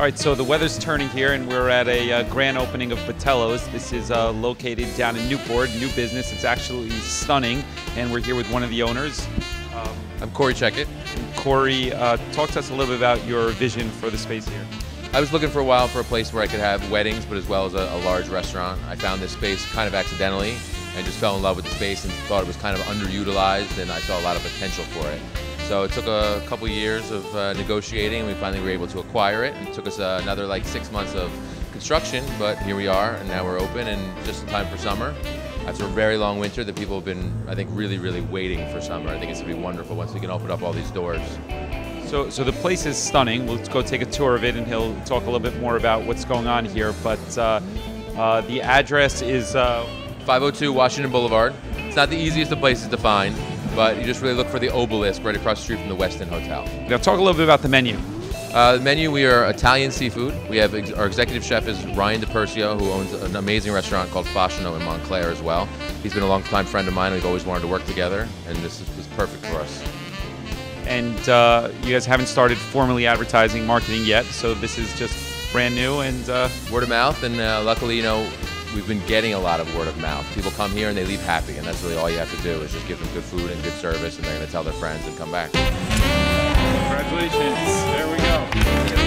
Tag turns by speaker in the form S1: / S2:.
S1: All right, so the weather's turning here, and we're at a uh, grand opening of Battello's. This is uh, located down in Newport, new business. It's actually stunning, and we're here with one of the owners.
S2: Um, I'm Corey Checkett.
S1: Corey, uh, talk to us a little bit about your vision for the space here.
S2: I was looking for a while for a place where I could have weddings, but as well as a, a large restaurant. I found this space kind of accidentally and just fell in love with the space and thought it was kind of underutilized, and I saw a lot of potential for it. So it took a couple years of uh, negotiating, and we finally were able to acquire it. It took us uh, another like six months of construction, but here we are, and now we're open, and just in time for summer. After a very long winter, that people have been, I think, really, really waiting for summer. I think it's gonna be wonderful once we can open up all these doors.
S1: So, so the place is stunning. We'll go take a tour of it, and he'll talk a little bit more about what's going on here. But uh, uh the address is uh,
S2: 502 Washington Boulevard. It's not the easiest of places to find but you just really look for the obelisk right across the street from the Westin Hotel.
S1: Now, talk a little bit about the menu.
S2: Uh, the menu, we are Italian seafood. We have ex- our executive chef is Ryan DePersio, who owns an amazing restaurant called Fascino in Montclair as well. He's been a long-time friend of mine. We've always wanted to work together, and this is, was perfect for us.
S1: And uh, you guys haven't started formally advertising, marketing yet, so this is just brand new and uh,
S2: word of mouth. And uh, luckily, you know, we've been getting a lot of word of mouth. People come here and they leave happy, and that's really all you have to do is just give them good food and good service, and they're going to tell their friends and come back.
S1: Congratulations. There we go.